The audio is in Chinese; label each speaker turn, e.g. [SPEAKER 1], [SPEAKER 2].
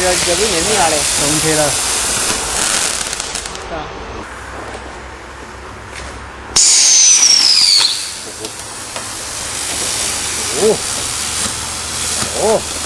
[SPEAKER 1] 是有个年龄哪里？
[SPEAKER 2] 冬天了。
[SPEAKER 1] 哦，哦。